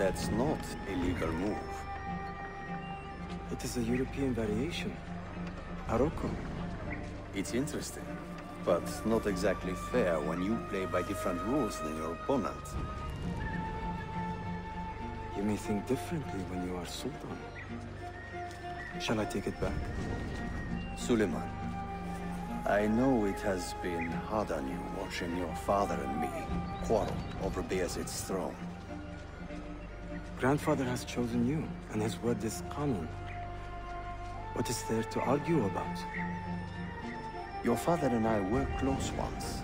That's not a legal move. It is a European variation. Aroko. It's interesting, but not exactly fair when you play by different rules than your opponent. You may think differently when you are Sultan. Shall I take it back? Suleiman, I know it has been hard on you watching your father and me quarrel over Bayezid's throne. Grandfather has chosen you, and his word is canon. What is there to argue about? Your father and I were close once,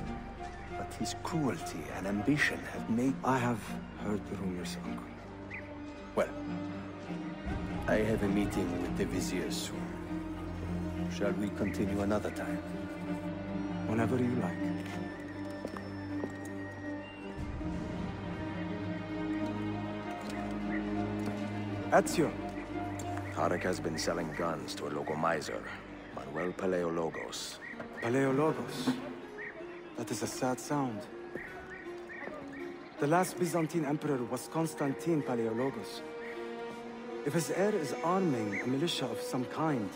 but his cruelty and ambition have made... I have heard the rumors, uncle. Well, I have a meeting with the Vizier soon. Shall we continue another time? Whenever you like. Ezio. Tarik has been selling guns to a local miser, Manuel Paleologos. Paleologos. That is a sad sound. The last Byzantine emperor was Constantine Paleologos. If his heir is arming a militia of some kind,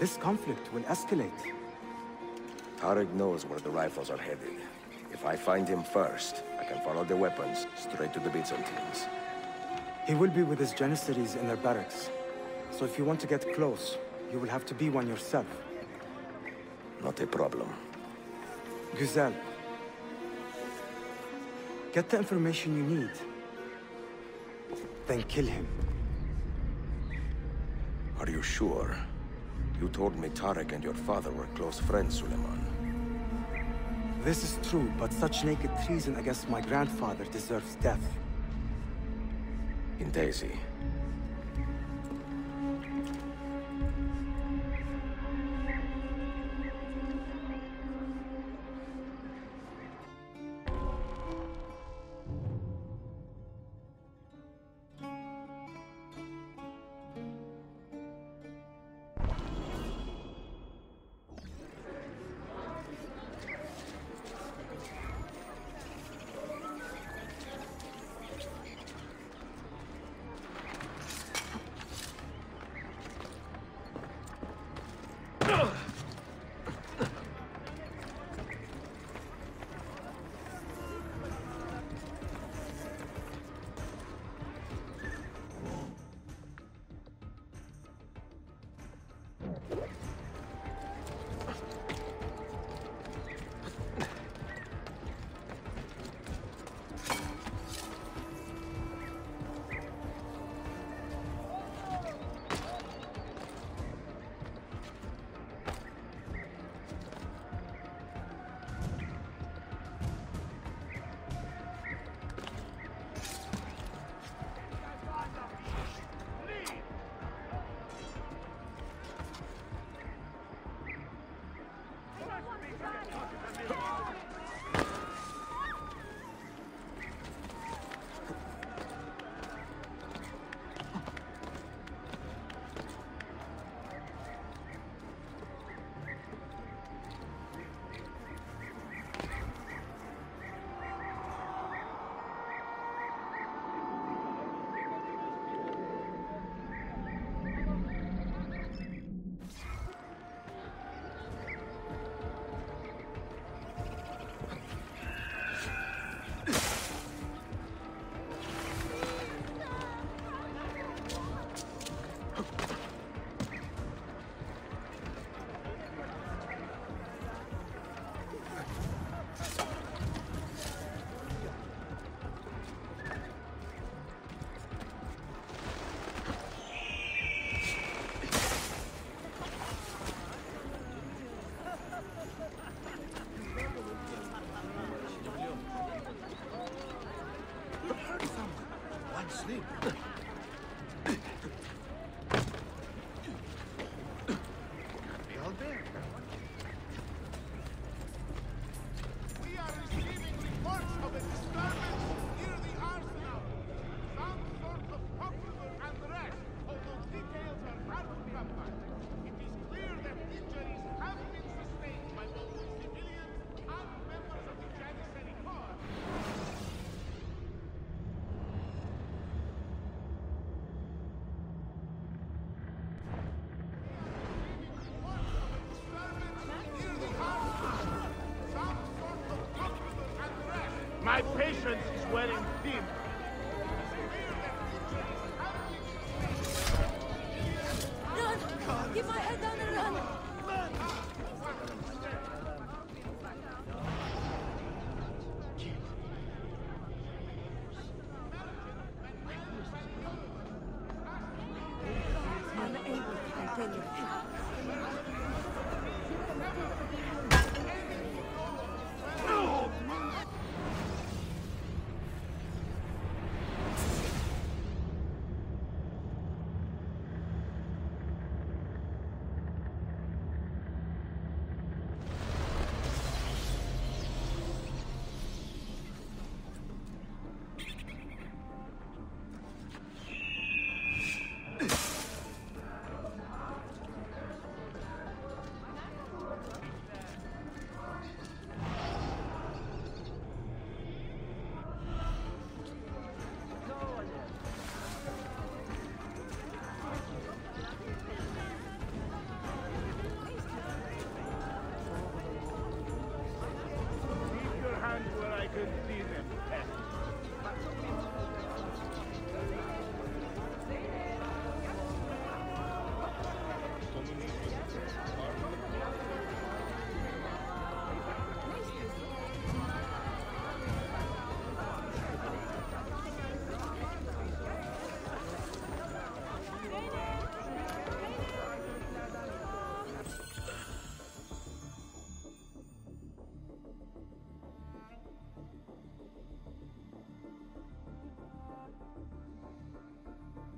this conflict will escalate. Tarik knows where the rifles are headed. If I find him first, I can follow the weapons straight to the Byzantines. He will be with his Janissaries in their barracks. So if you want to get close, you will have to be one yourself. Not a problem. Güzel. Get the information you need. Then kill him. Are you sure? You told me Tarik and your father were close friends, Suleiman. This is true, but such naked treason against my grandfather deserves death. In Daisy. sleep.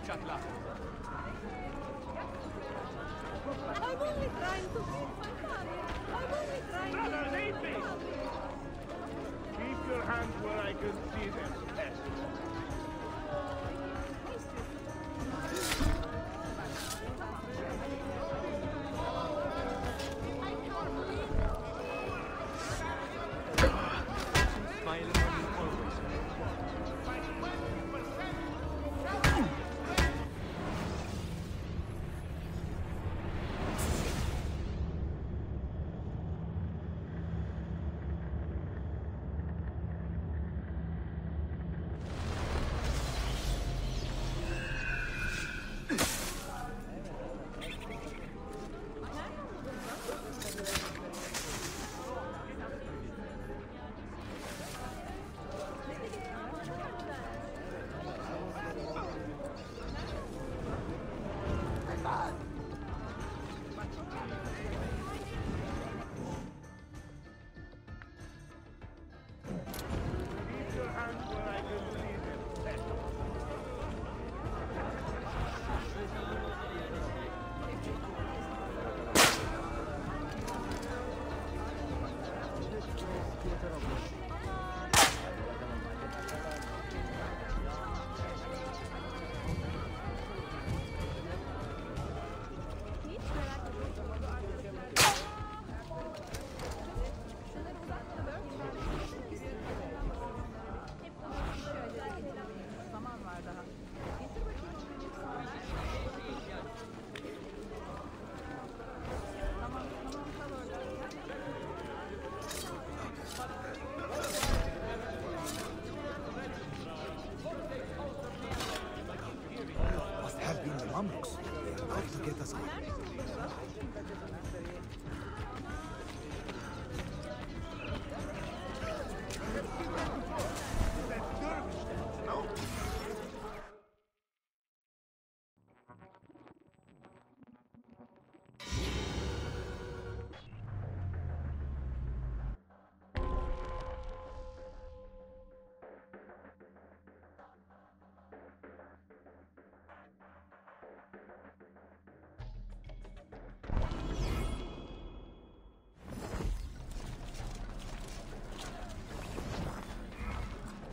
Shame on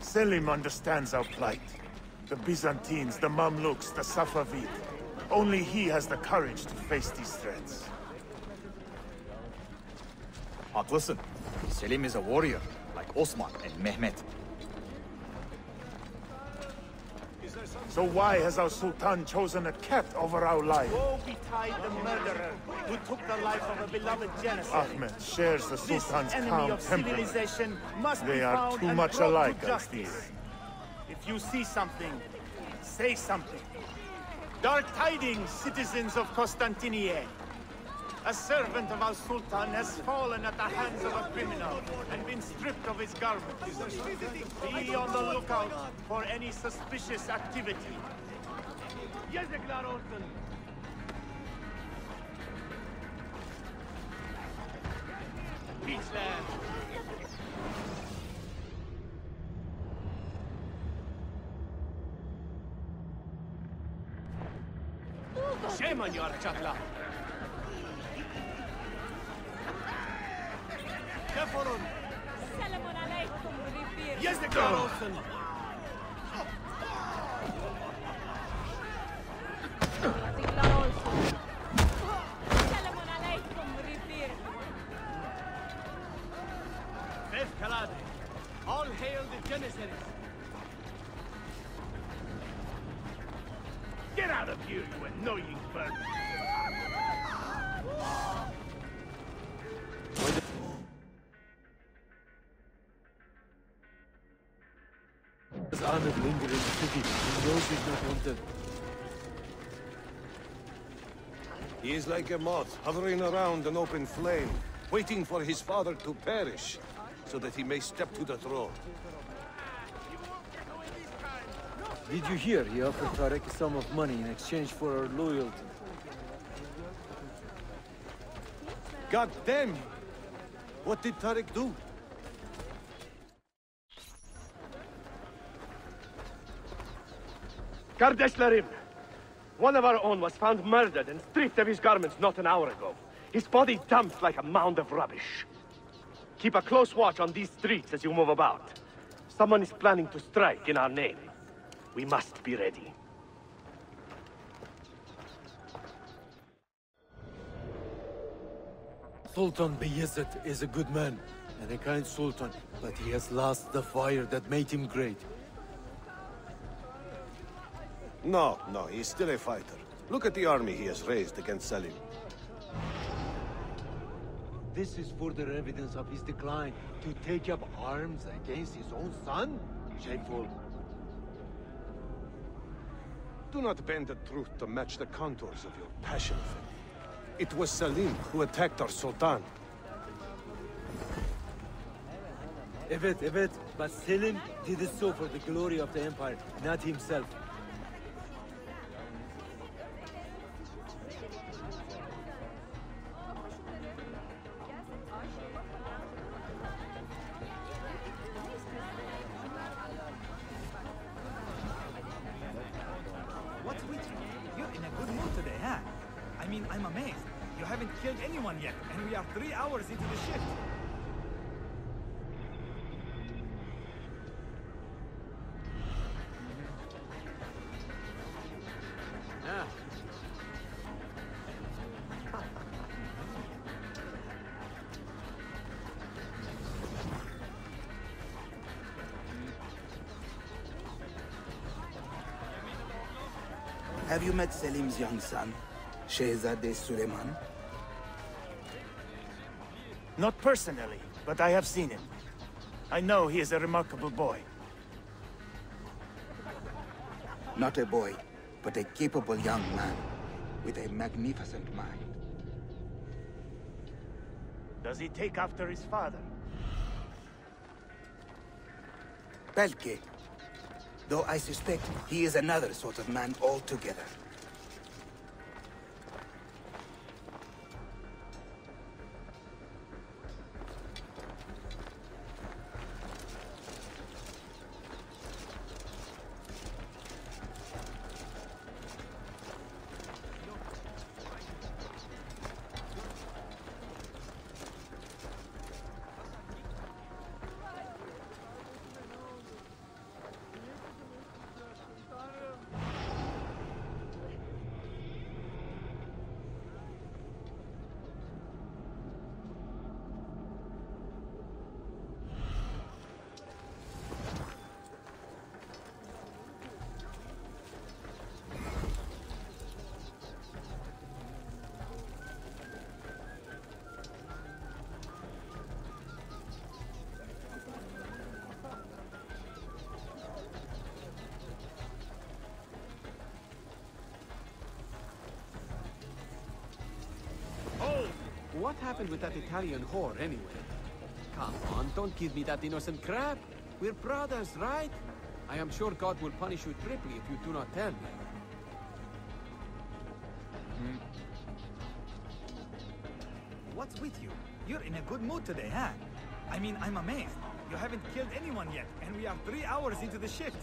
Selim understands our plight. The Byzantines, the Mamluks, the Safavid. Only he has the courage to face these threats. Haklısın. Selim is a warrior, like Osman and Mehmet. So why has our Sultan chosen a cat over our life? Woe betide the murderer who took the life of a beloved janissary. Ahmed shares the This Sultan's enemy calm of temperament. civilization must They are too much alike, to I fear. If you see something, say something. Dark tidings, citizens of Constantinople. A servant of our Sultan has fallen at the hands of a criminal and been stripped of his garments. Be on the lookout for any suspicious activity. Yazıklar Shame on you, Archakla! Defolun! Selamun alaikum, Ribir. Yazıklar olsun! Yazıklar He is like a moth hovering around an open flame, waiting for his father to perish, so that he may step to the throne. Did you hear? He offered Tarik a sum of money in exchange for our loyalty. God damn you! What did Tarik do? Kardeşlerim! One of our own was found murdered and stripped of his garments not an hour ago. His body dumped like a mound of rubbish. Keep a close watch on these streets as you move about. Someone is planning to strike in our name. We must be ready. Sultan Bayezid is a good man and a kind sultan, but he has lost the fire that made him great. No, no, he's still a fighter. Look at the army he has raised against Selim. This is further evidence of his decline. To take up arms against his own son? Shameful. Do not bend the truth to match the contours of your passion for it. It was Selim who attacked our Sultan. Evet, evet. But Selim did it so for the glory of the empire, not himself. Met Selim's young son, Shehzade Suleiman? Not personally, but I have seen him. I know he is a remarkable boy. Not a boy, but a capable young man with a magnificent mind. Does he take after his father? Pelke. Though I suspect he is another sort of man altogether. Happened with that Italian whore, anyway? Come on, don't give me that innocent crap. We're brothers, right? I am sure God will punish you triply if you do not tell me. Hmm. What's with you? You're in a good mood today, huh? I mean, I'm amazed. You haven't killed anyone yet, and we are three hours into the shift.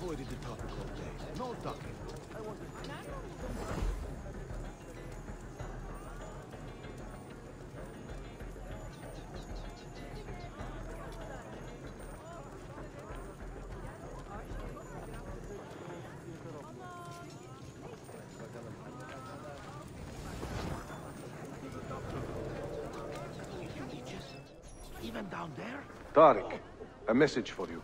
Avoided the topic all day. No talking. I want Even down there? Tarik, a message for you.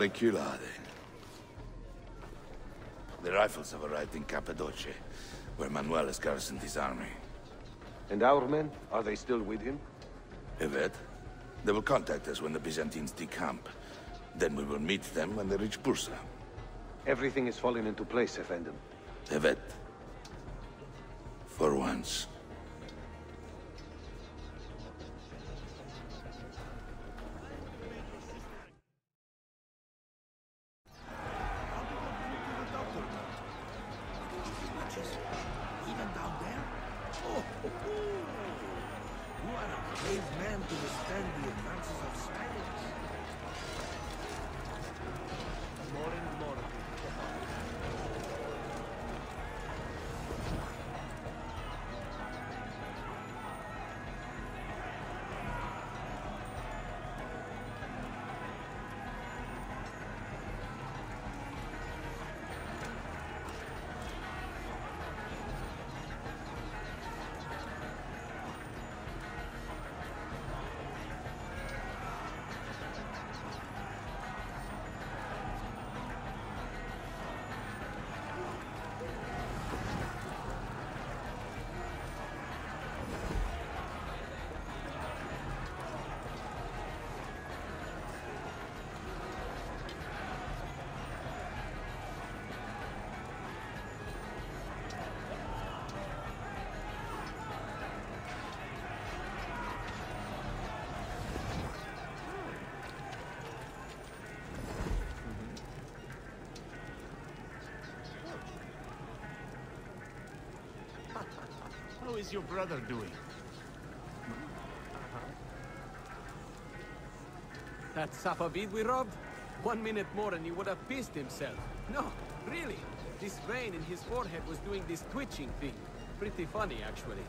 Auriculade. The rifles have arrived in Cappadocia, where Manuel has garrisoned his army. And our men, are they still with him? Evet. They will contact us when the Byzantines decamp. Then we will meet them when they reach Bursa. Everything is falling into place, Effendim. Evet. For once. Is your brother doing? Uh-huh. That Safavid we robbed? One minute more and he would have pissed himself. No, really. This vein in his forehead was doing this twitching thing. Pretty funny, actually.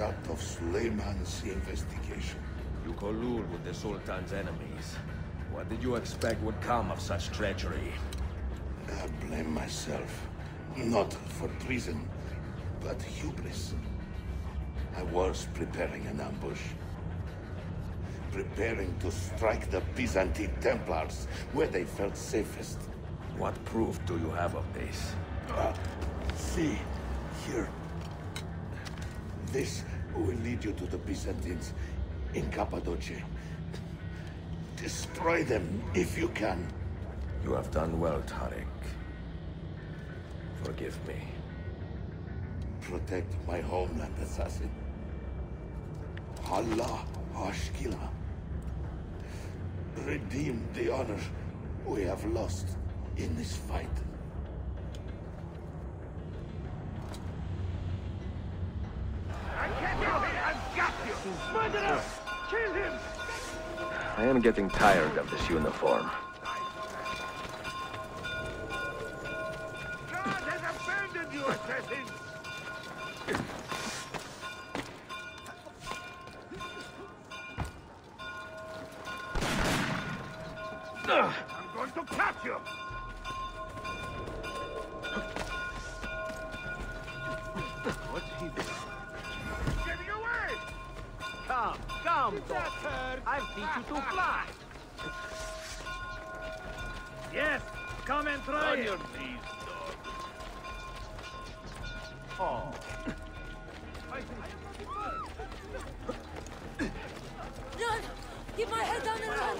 Result of Suleiman's investigation. You collude with the Sultan's enemies. What did you expect would come of such treachery? I blame myself. Not for treason, but hubris. I was preparing an ambush. Preparing to strike the Byzantine Templars where they felt safest. What proof do you have of this? Ah, see. This will lead you to the Byzantines in Cappadocia. Destroy them if you can. You have done well, Tarik. Forgive me. Protect my homeland, assassin. Allah Ashkila. Redeem the honor we have lost in this fight. I am getting tired of this uniform. Keep my head down and run!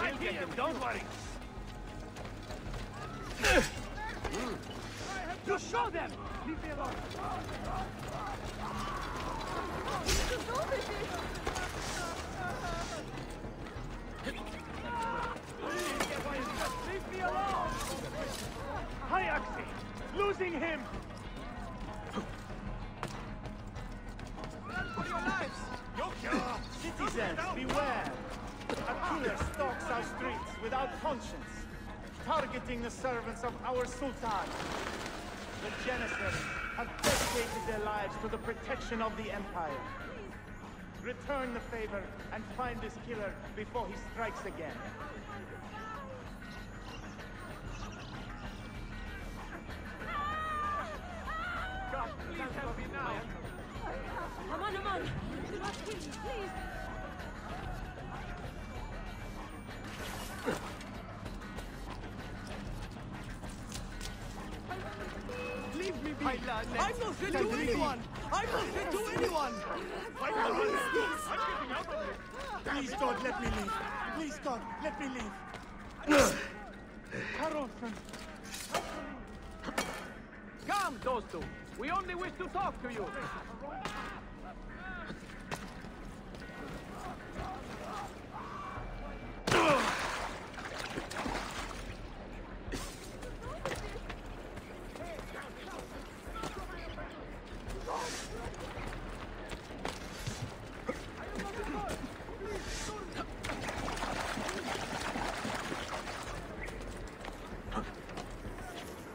We'll get him, don't worry. You show them! Leave me alone. Leave me alone! Hi, Axie! Losing him! Citizens, beware! A killer stalks our streets without conscience, targeting the servants of our Sultan. The Janissaries have dedicated their lives to the protection of the Empire. Return the favor and find this killer before he strikes again. God, please help me now! Aman, Aman! Do not kill me, please! Not fit to anyone! I'm not fit to anyone! Please, God, let me leave. Please, God, let me leave. Haroldsson, Come, those two. We only wish to talk to you.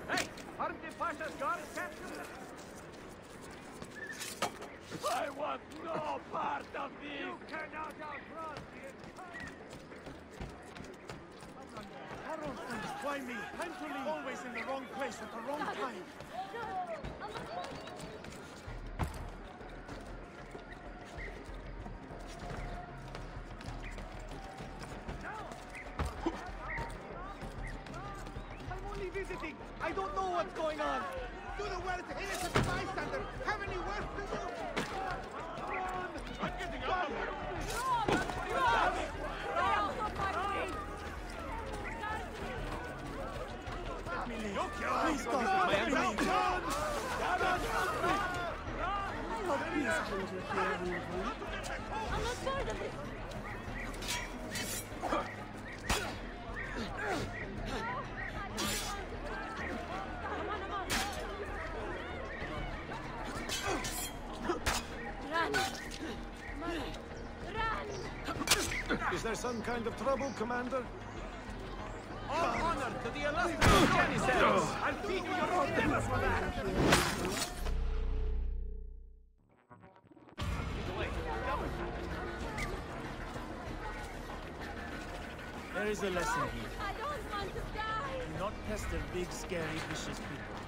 Hey, aren't the Pasha's guards captured? I want no part of this! You cannot outrun the Haroldsson, why me? Time to leave. Always in the wrong place at the wrong time. I'm only visiting. I don't know what's going on. Do the well to innocent bystander! Have any work to do? I'm getting out of here! Run! Stay out of my way! Let me leave. Please, God, let me leave. I hope peace comes with your movement. I'm not part of it! Run! Run! Is there some kind of trouble, Commander? Honor to the illustrious Janissaries! I'll feed you your own for that! There is a lesson here. I don't want to die! Do not pester big, scary, vicious people.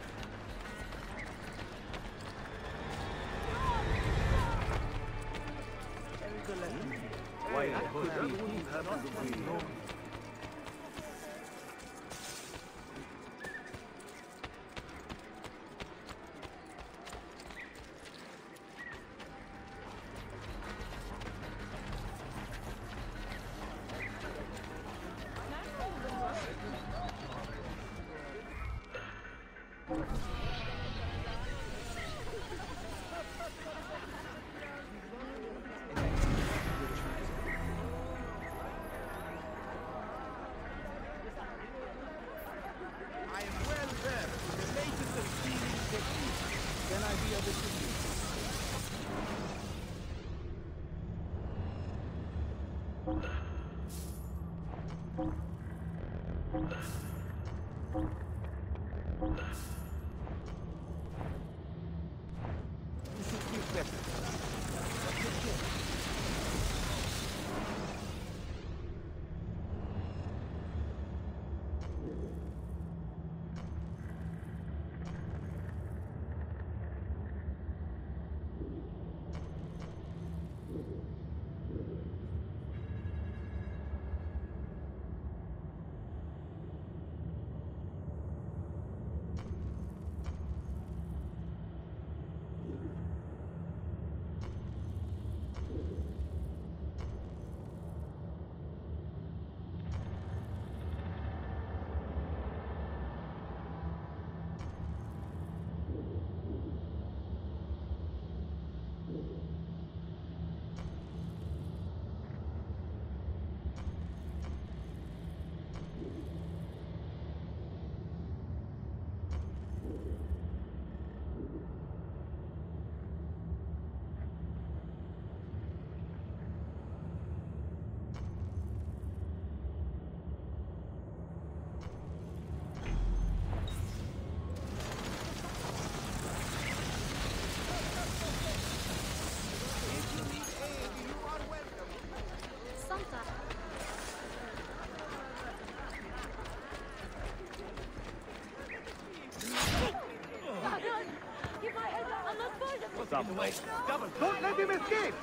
Part of What's up? Double! Don't let him escape!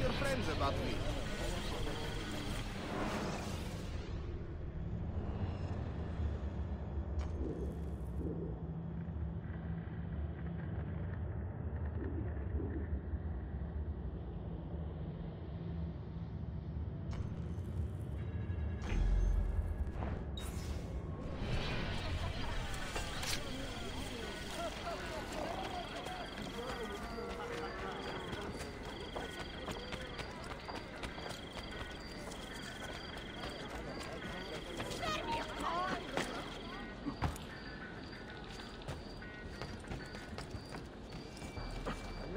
your friends about me.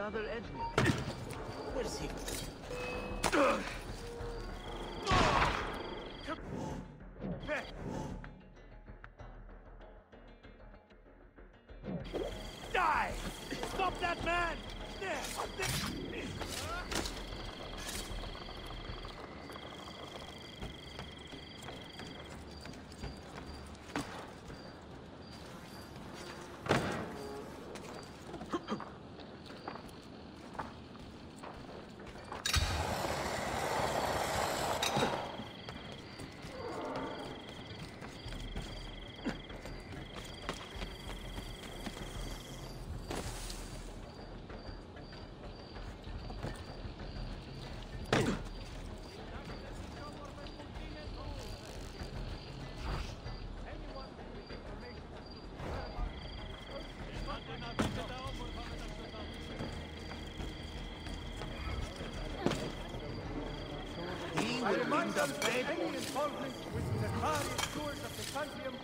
another edge. freedom, baby! involvement with the various tours of the country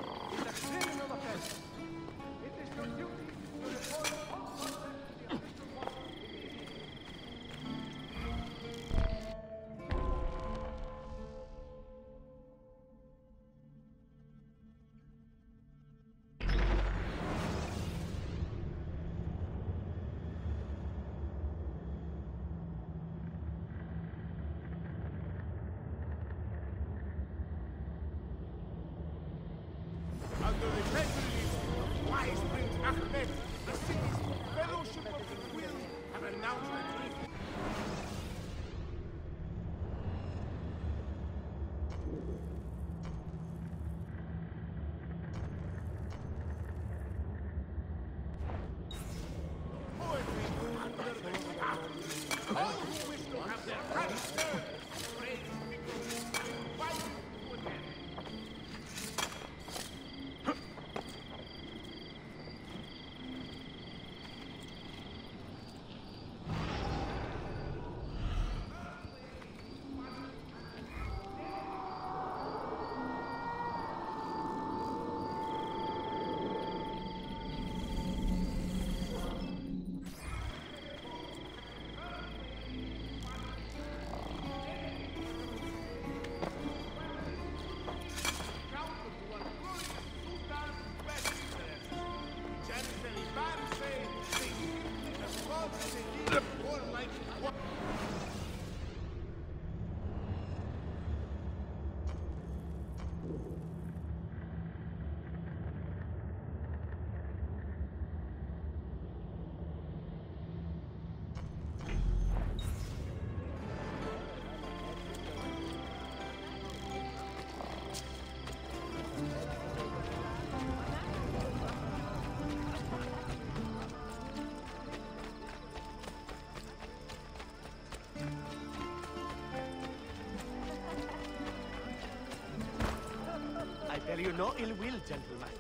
you no ill will, gentlemen.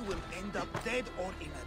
Will end up dead or in